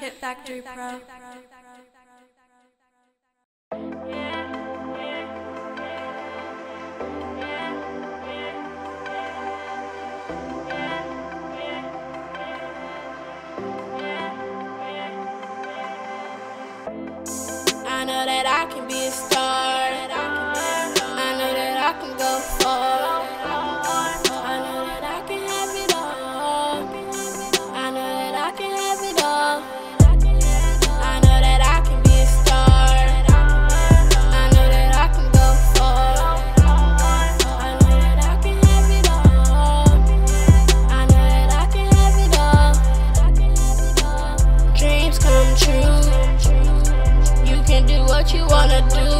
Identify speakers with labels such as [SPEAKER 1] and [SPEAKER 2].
[SPEAKER 1] Hit Factory Pro.
[SPEAKER 2] I know that I can be a what you wanna do.